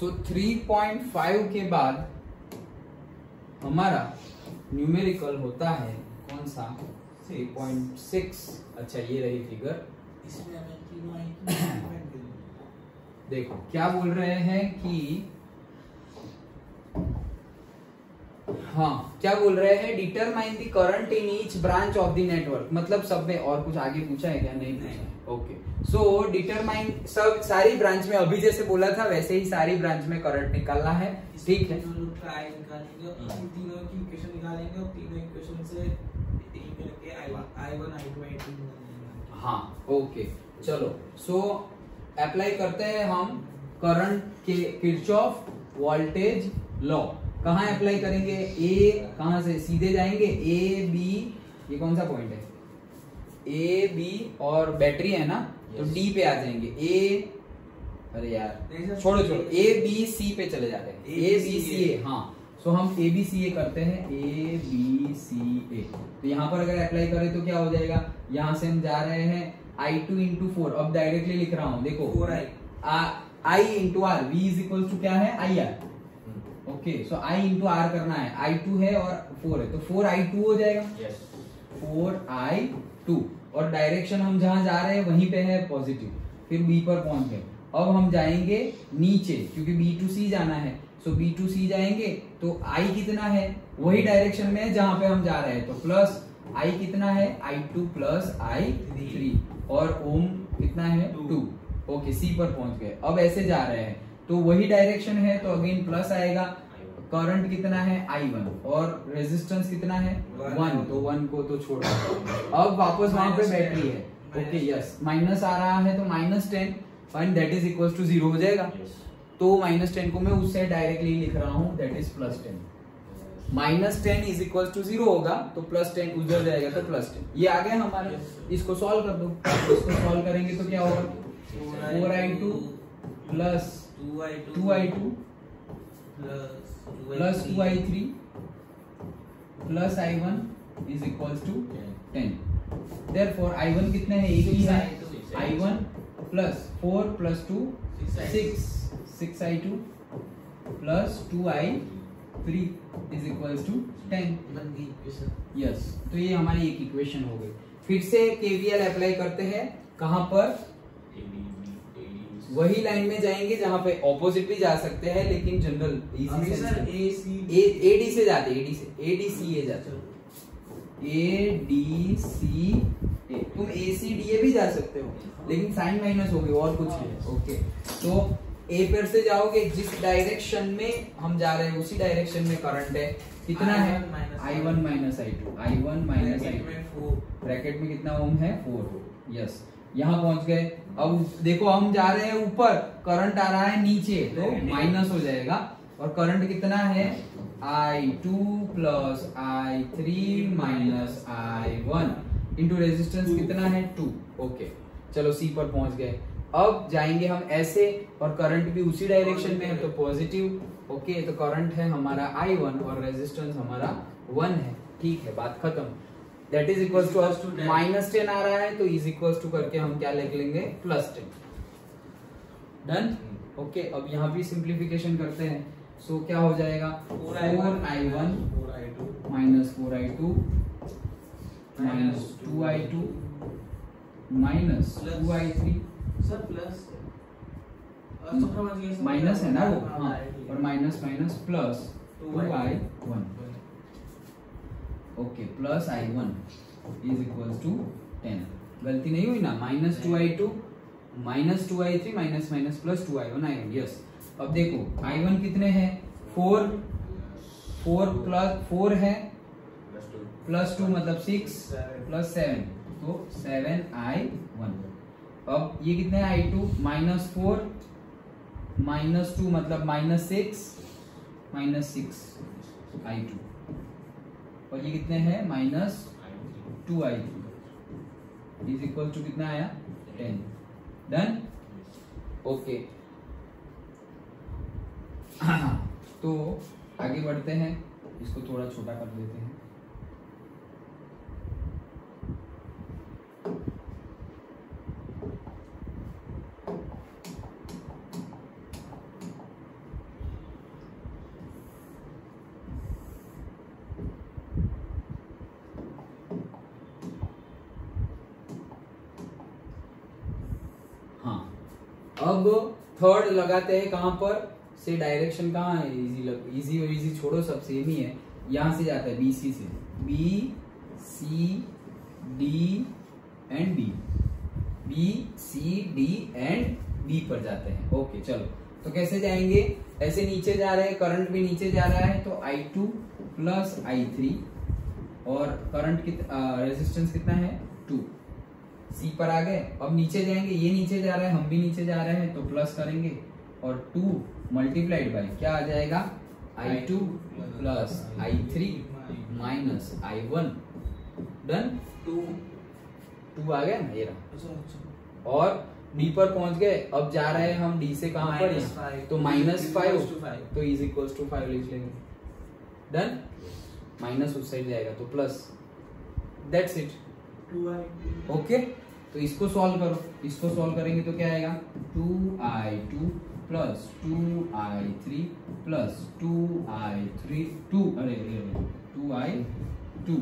सो so, 3.5 के बाद हमारा न्यूमेरिकल होता है कौन सा? 3.6 अच्छा ये रही फिगर इसमें देखो क्या बोल रहे हैं कि हाँ क्या बोल रहे हैं? Determine the current in each branch of the network मतलब सब में और कुछ आगे पूछा है क्या? नहीं पूछा। ओके सो डिटरमाइन सब सारी ब्रांच में अभी जैसे बोला था वैसे ही सारी ब्रांच में करंट निकालना है। ठीक है। जो लोग ट्राई निकालेंगे और इन तीनों की इक्वेशन निकालेंगे और तीनों इक्वेशन से यही करके i1 i1 i2 i3 निकालेंगे। हाँ ओके चलो. सो अप्लाई करते हैं हम करंट के किरचॉफ वोल्टेज लॉ कहाँ अप्लाई करेंगे? ए कहाँ से? सीधे जाएँगे? ए बी ये कौन सा पॉइंट है? ए बी और बैटरी है ना? तो डी पे आ जाएँगे। ए अरे यार। छोड़ो छोड़ो। ए बी सी पे चले जाते हैं। ए बी सी ए हाँ। सो हम ए बी सी ए करते हैं। ए बी सी ए तो यहाँ पर अगर अप्लाई करें तो क्या हो जाएगा? यहाँ से हम जा रहे हैं आई टू इंटू फोर अब डायरेक्टली लिख रहा हूँ। देखो। 4i I into R V is equal to क्या है? I R okay so I into R करना है. आई टू है और फोर है. तो फोर आई टू हो जाएगा? फोर आई टू और डायरेक्शन हम जहाँ जा रहे हैं वहीं पे है पॉजिटिव फिर बी पर पहुँच गए अब हम जाएँगे नीचे क्योंकि बी टू सी जाना है. सो बी टू सी जाएँगे तो आई कितना है? वही डायरेक्शन में है जहाँ पे हम जा रहे हैं. तो प्लस आई कितना है? I two plus I three और ओम कितना है? टू ओके सी पर पहुँच गए. अब ऐसे जा रहे हैं. तो वही डायरेक्शन है तो अगेन प्लस आएगा। करंट कितना है? आई वन और रेजिस्टेंस कितना है? वन तो वन को तो छोड़ अब वापस वहाँ पे बैटरी है। ओके यस माइनस आ रहा है तो minus ten fine that is equal to zero हो जाएगा। यस तो माइनस टेन को मैं उससे डायरेक्टली लिख रहा हूँ that is plus ten minus ten is equal to zero होगा तो प्लस टेन उधर जाएगा तो प्लस टेन ये आ गया हमारे। इसको सॉल्व कर दो। इसको सॉल्व करेंगे तो क्या होगा? Four I two plus 2i2 two I two plus two I three plus I one is equal to ten there four I one कितने हैं? एक ही है। I one plus four plus two six six I two plus two I three is equal to ten बन गई yes तो ये हमारी एक इक्वेशन हो गई। फिर से केवीएल अप्लाई करते हैं। कहाँ पर? वही लाइन में जाएँगे जहाँ पे ऑपोजिट भी जा सकते हैं लेकिन जनरल हमेशा easy A C A A D से जाते एडी से। ए डी सी ए जाते ए डी सी ए तुम ए सी डी ए भी जा सकते हो लेकिन साइन माइनस हो गई और कुछ नहीं ओके तो ए पर से जाओगे जिस डायरेक्शन में हम जा रहे हैं उसी डायरेक्शन में करंट है। कितना है? I one minus I two I one minus I two bracket में कितना ओम है? फोर यस यहाँ पहुँच गए। अब देखो हम जा रहे हैं ऊपर। करंट आ रहा है नीचे तो माइनस हो जाएगा। और करंट कितना है? I two plus I three minus I one into resistance कितना है? टू ओके चलो सी पर पहुँच गए। अब जाएँगे हम ऐसे और करंट भी उसी डायरेक्शन में है तो पॉजिटिव ओके तो करंट है हमारा आई वन और रेजिस्टेंस हमारा वन है। ठीक है बात खत्म। That is equal to minus ten आ रहा है तो इज़ इक्वल टू करके हम क्या लिख लेंगे? Plus ten. डन? ओके अब यहाँ भी सिंप्लीफिकेशन करते हैं। सो so, क्या हो जाएगा? Four I one. 4i2 minus four I two. Minus two I two. Minus two I three. Sir plus. गए माइनस है ना वो? हाँ और minus minus plus two I one. Okay plus I one is equal to ten गलती नहीं हुई ना? Minus two I two minus two I three minus minus plus two I one I one yes अब देखो I one कितने हैं? Four four plus four है। Plus two मतलब सिक्स प्लस सेवन तो सेवन आई वन अब ये कितने I two minus four minus two मतलब minus six minus six I two और ये कितने हैं? Minus two I. Three is equal to कितना आया? टेन। डन? ओके। तो आगे बढ़ते हैं। इसको थोड़ा छोटा कर देते हैं। अब थर्ड लगाते हैं कहाँ पर? से डायरेक्शन कहाँ है? इजी लग इजी और इजी छोड़ो, सब सेम ही है। यहाँ से जाता है बी सी से। B C D and B B C D and B पर जाते हैं। ओके चलो। तो कैसे जाएँगे? ऐसे नीचे जा रहे हैं करंट भी नीचे जा रहा है तो I two plus I three और करंट कित रेजिस्टेंस कितना है? टू सी पर आ गए अब नीचे जाएँगे ये नीचे जा रहा है हम भी नीचे जा रहे हैं तो प्लस करेंगे। और टू मल्टीप्लाइड बाई क्या आ जाएगा? I two plus I three minus I one done two two आ गया? ना ये रहा। अच्छा अच्छा। और डी पर पहुँच गए अब जा रहे हैं हम डी से कहाँ पर तो माइनस फाइव. तो इज़ इक्वल टू फाइव लिख लेंगे। डन माइनस उस साइड जाएगा तो प्लस दैट्स इट ओके तो इसको सॉल्व करो। इसको सॉल्व करेंगे तो क्या आएगा? Two I two plus two I three plus two I three two अरे अरे two I two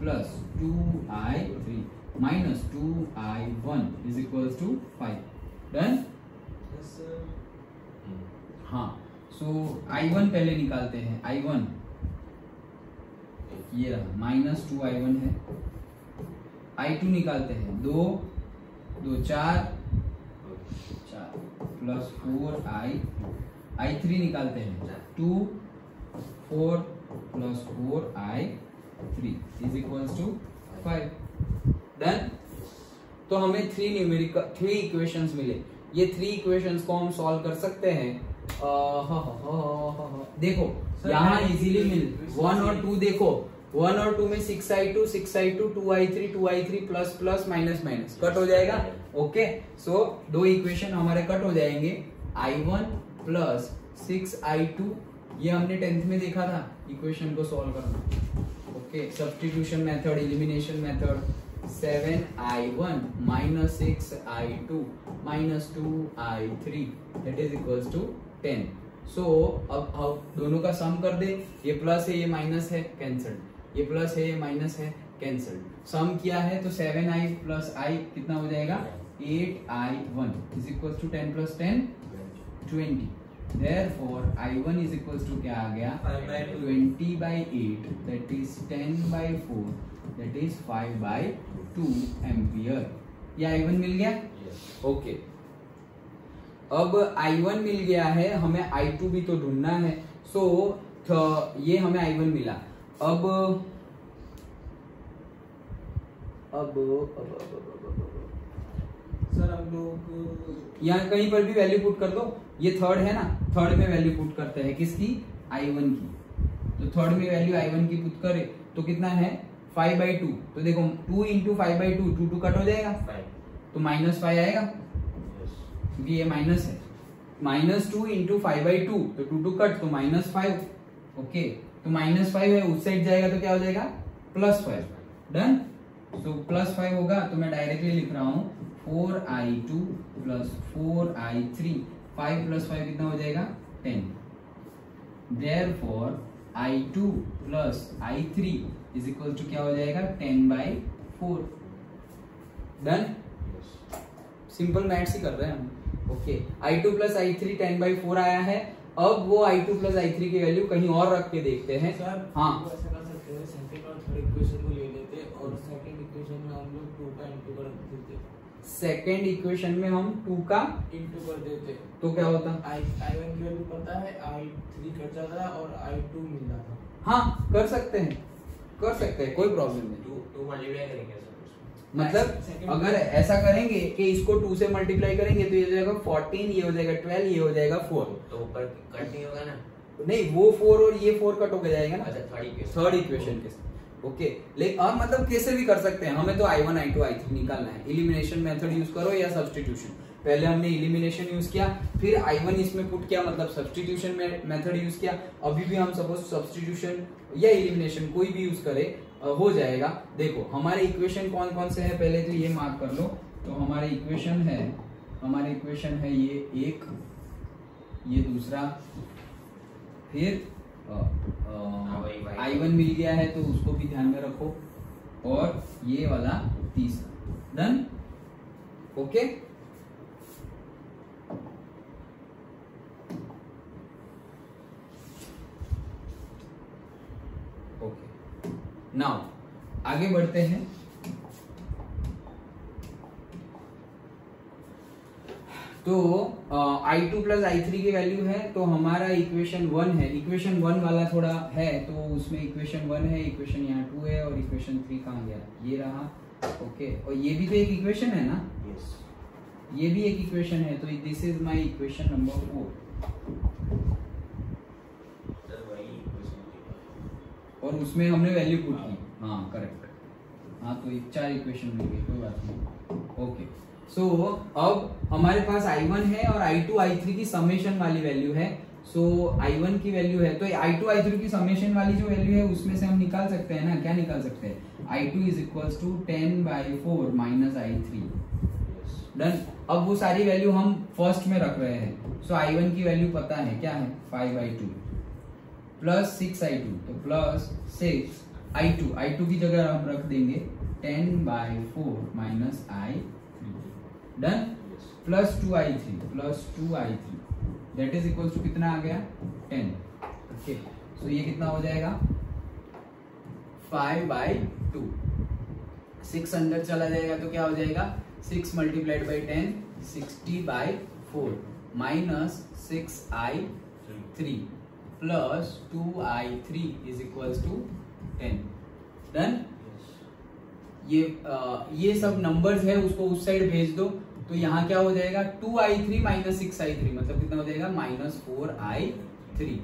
plus two I three minus two I one is equal to five done हाँ सो आई वन पहले निकालते हैं। I one ये रहा minus two I one है। I to निकालते हैं। दो दो चार चार plus four I I three निकालते हैं। Two four plus four I three is equals to five done तो हमें थ्री न्यूमेरिकल थ्री इक्वेशंस मिले। ये थ्री इक्वेशंस को हम सॉल्व कर सकते हैं। अ, ह, ह, ह, देखो यहाँ इजीली मिल। वन और टू देखो। वन और टू में six I two, six I two two I three, two I three, plus plus, minus minus. Cut हो जाएगा? ओके। सो दो इक्वेशन हमारे कट हो जाएँगे। I one plus six I two. ये हमने टेंथ में देखा था इक्वेशन को सॉल्व करना। Okay. Substitution method elimination method seven I one minus six I two minus two I three that is equals to ten so अब अब दोनों का सम कर दे। ये प्लस है, ये माइनस है कैंसल्ड ये प्लस है ये माइनस है कैंसल सम किया है तो सेवन आई प्लस आई कितना हो जाएगा? Eight I one is equal to ten plus ten twenty therefore i1 is equals to क्या आ गया. 20 by 8 that is 10 by 4 that is 5 by 2 ampere. ये i1 मिल गया? ओके अब i1 मिल गया है हमें i2 भी तो ढूंढना है. सो so, ये हमें i1 मिला. अब अब अब अब अब अब सर हम लोग यहाँ कहीं पर भी वैल्यू पुट कर दो। ये थर्ड है ना? थर्ड में वैल्यू पुट करते हैं किसकी? आई वन की। तो थर्ड में वैल्यू आई वन की पुट करे तो कितना है? फाइव बाई टू तो देखो two into five by two two two cut हो जाएगा। फाइव तो माइनस फाइव आएगा। क्योंकि ये माइनस है। Minus two into five by two तो टू टू कट तो माइनस फाइव ओके तो माइनस फाइव है, उस साइड जाएगा तो क्या हो जाएगा? प्लस फाइव डन तो प्लस फाइव होगा तो मैं डायरेक्टली लिख रहा हूँ four I two plus four I three five plus five कितना हो जाएगा? Ten there four I two plus I three is equal to क्या हो जाएगा? Ten by four done simple maths ही कर रहे हैं हम। Okay I two plus I three ten by four आया है। अब वो I two plus I three की वैल्यू कहीं और रख के देखते हैं। सर हाँ। वो ऐसा कर सकते हैं सेकंड इक्वेशन को ले लेते और सेकंड इक्वेशन में हम लोग टू का इंटू कर देते सेकेंड इक्वेशन में हम टू का इंटू कर देते तो क्या होता? आई आई वन की वैल्यू पता है आई थ्री कट जाता है और आई टू मिल जाता हाँ कर सकते हैं। कर सकते हैं कोई प्रॉब्लम नहीं। टू टू मल्टीप्लाई करेंगे मतलब अगर ऐसा करेंगे कि इसको टू से मल्टीप्लाई करेंगे तो ये हो जाएगा फोर्टीन ये हो जाएगा ट्वेल्व ये हो जाएगा फोर तो ऊपर कट नहीं होगा ना? नहीं वो फोर और ये फोर कट होके जाएगा ना? अच्छा थर्ड इक्वेशन के साथ. ओके लेकिन अब मतलब कैसे भी कर सकते हैं? हमें तो I one I two I three निकालना है. इलिमिनेशन मेथड यूज़ करो या सब्सटीट्यूशन पहले हमने इलिमिनेशन यूज़ किया फिर आई वन इसमें पुट किया मतलब सब्सटीट्यूशन मेथड यूज़ किया. अभी भी हम सपोज़ सब्सटीट्यूशन या इलिमिनेशन कोई भी यूज़ करे हो जाएगा। देखो हमारे इक्वेशन कौन कौन से हैं? पहले तो ये मार्क कर लो। तो हमारे इक्वेशन है हमारे इक्वेशन है ये एक ये दूसरा फिर हाँ। आई वन मिल गया है तो उसको भी ध्यान में रखो। और ये वाला तीसरा। डन ओके नाउ आगे बढ़ते हैं। तो I two plus I three की वैल्यू है तो हमारा इक्वेशन वन है। इक्वेशन वन वाला थोड़ा है तो उसमें इक्वेशन वन है इक्वेशन यहाँ टू है और इक्वेशन थ्री कहाँ गया? ये रहा ओके okay. और ये भी तो एक इक्वेशन है ना? यस ये भी एक इक्वेशन है तो this is my equation number four sir वही क्वेश्चन और उसमें हमने वैल्यू पुट की। हाँ करेक्ट हाँ तो एक चार इक्वेशन मिल गई कोई बात नहीं। ओके सो so, अब हमारे पास I1 है और I2 I3 की समेशन वाली वैल्यू है। सो so, I1 की वैल्यू है तो I2 I3 की समेशन वाली जो वैल्यू है उसमें से हम निकाल सकते हैं ना? क्या निकाल सकते हैं? I2 is equals to ten by four minus I three done अब वो सारी वैल्यू हम फ़र्स्ट में रख रहे हैं। सो आई वन की वैल्यू पता है क्या है? Five I two plus six I two तो plus six I two I two की जगह हम रख देंगे ten by four minus I three done plus two I three plus two I three that is equal to कितना आ गया? Ten okay so ये कितना हो जाएगा? फाइव बाई टू सिक्स अंदर चला जाएगा तो क्या हो जाएगा? Six multiplied by ten sixty by four minus six I three plus 2i3 is equals to 10 done ये आ, ये सब नंबर्स है उसको उस साइड भेज दो तो यहाँ क्या हो जाएगा? 2i3 I three minus six I three मतलब कितना हो जाएगा? Minus four I three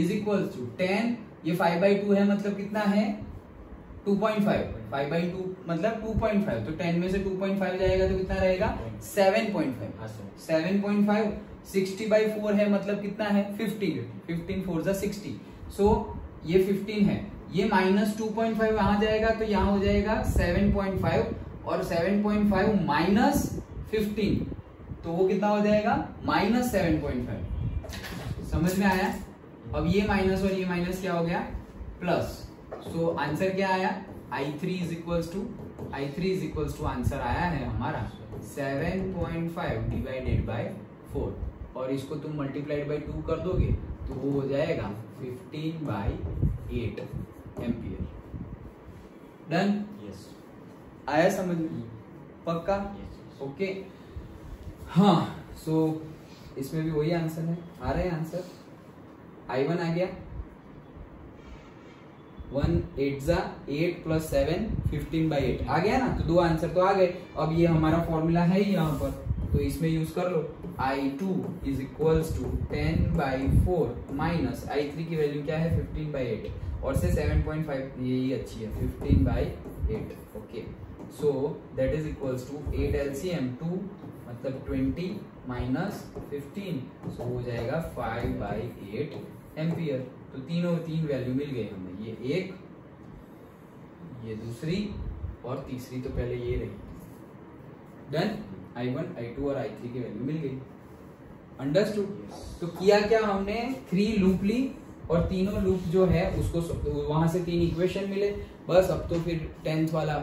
is equal to ten ये फाइव बाई टू है मतलब कितना है? 2.5 5 बाई टू मतलब 2.5 तो 10 में से 2.5 जाएगा तो कितना रहेगा? 7.5 7.5 सिक्सटी बाई फोर है मतलब कितना है? फिफ्टीन फिफ्टीन फोर जा सिक्सटी। सो ये फिफ्टीन है। ये माइनस टू पॉइंट फाइव वहाँ जाएगा तो यहाँ हो जाएगा सेवन पॉइंट फाइव और seven point five minus fifteen. तो वो कितना हो जाएगा? Minus seven point five. समझ में आया? अब ये माइनस और ये माइनस क्या हो गया? प्लस। सो so, आंसर क्या आया? I three is equals to I three is equals to answer आया है हमारा। Seven point five divided by four और इसको तुम मल्टीप्लाइड बाई टू कर दोगे तो वो हो जाएगा fifteen by eight ampere done yes आया समझ में? पक्का? ओके हाँ सो इसमें भी वही आंसर है। आ रहे हैं आंसर आई वन आ गया। वन एट जा eight plus seven fifteen by eight आ गया ना? तो दो आंसर तो आ गए। अब ये हमारा फॉर्मूला है ही यहाँ पर। तो इसमें यूज़ कर लो. I two is equals to ten by four minus I की वैल्यू क्या है? फिफ्टीन बाई एट और से सेवन पॉइंट फाइव यही अच्छी है. Fifteen by eight okay so that is equals to eight LCM two मतलब ट्वेंटी माइनस फिफ्टीन सो हो जाएगा फाइव बाई एट एम्पियर तो तीनों, तीन वैल्यू मिल गए हमें. ये एक, ये दूसरी और तीसरी तो पहले ये रही. Done I one I two और आई थ्री की वैल्यू मिल गई। अंडरस्टूड तो किया क्या हमने? थ्री लूप ली और तीनों लूप जो है उसको वहाँ से तीन इक्वेशन मिले। बस अब तो फिर टेंथ वाला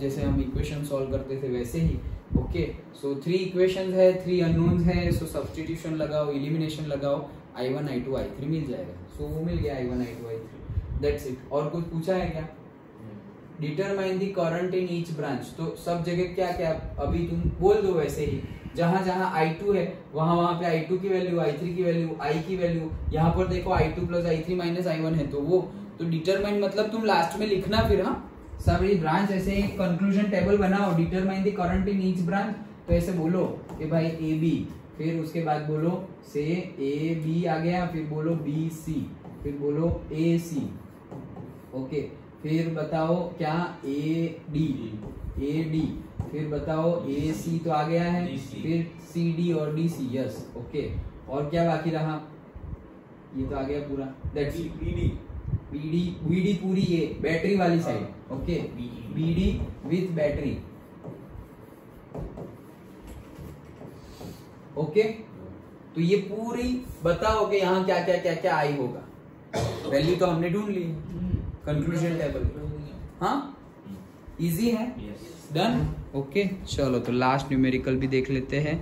जैसे हम इक्वेशन सॉल्व करते थे वैसे ही। ओके सो थ्री इक्वेशन है थ्री अननोन्स है सो सब्सटीट्यूशन लगाओ इलिमिनेशन लगाओ I one I two I three मिल जाएगा। सो so, वो मिल गया I one I two I three that's it और कुछ पूछा है क्या? Determine the current in each branch तो सब जगह क्या क्या अभी तुम बोल दो वैसे ही। जहाँ जहाँ I2 है, वहाँ वहाँ पे I2 की वैल्यू I3 की वैल्यू I की वैल्यू यहाँ पर देखो I2 plus I three minus I one है। तो वो तो डिटरमाइन मतलब तुम लास्ट में लिखना फिर हाँ? सभी ब्रांच ऐसे एक कंक्लूजन टेबल बनाओ determine the current in each branch तो ऐसे बोलो कि भाई ए बी फिर उसके बाद बोलो से ए बी आ गया, फिर बोलो बी सी फिर बोलो ए सी ओके? फिर बताओ क्या ए डी ए डी फिर बताओ ए सी तो आ गया है। फिर सी डी और डी सी यस ओके और क्या बाकी रहा? ये तो आ गया पूरा। दैट्स बीडी बीडी बीडी पूरी ये बैटरी वाली side okay. BD with battery okay तो ये पूरी बताओ कि यहाँ क्या क्या क्या क्या आई होगा। वैल्यू तो हमने ढूंढ ली। कंक्लूजन टेबल हाँ इजी है? यस डन ओके चलो तो लास्ट न्यूमेरिकल भी देख लेते हैं।